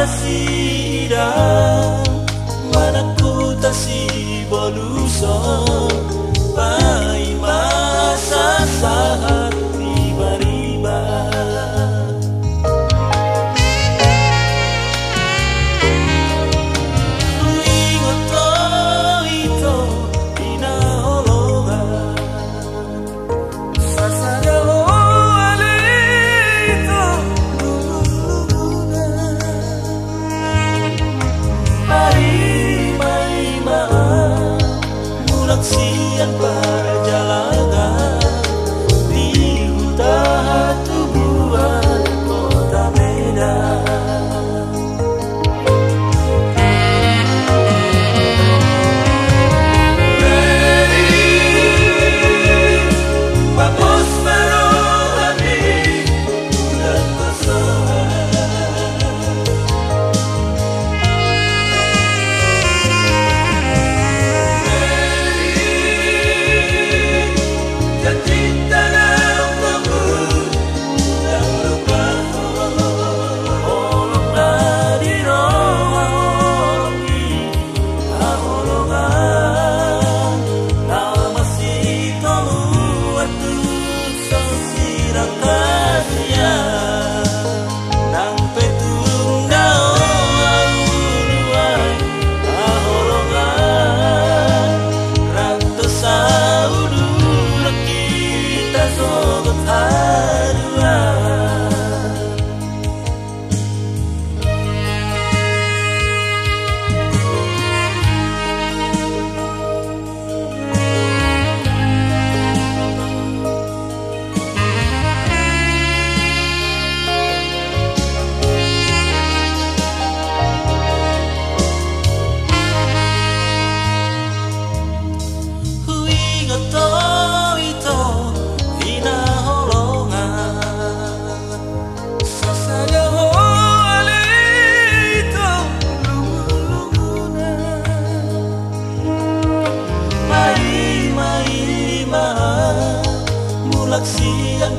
Marasira Manakuta si Boluson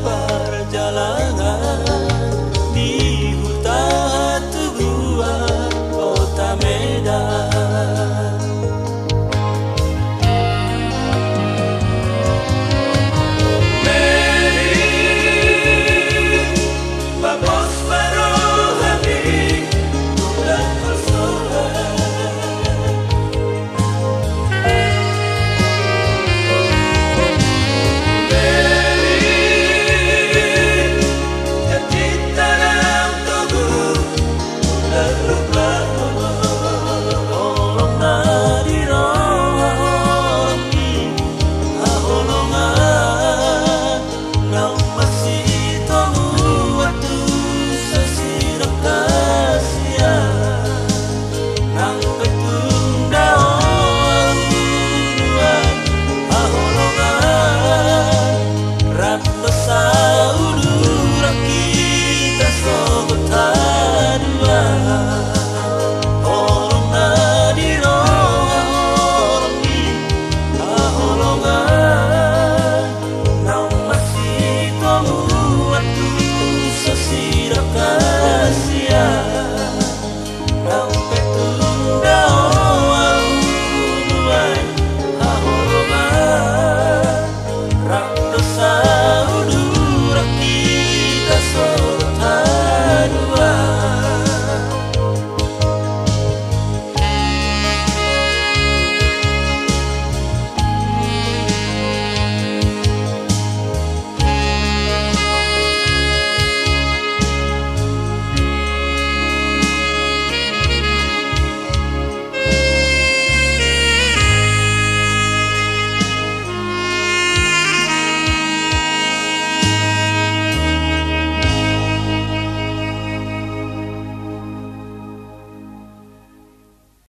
berjalan.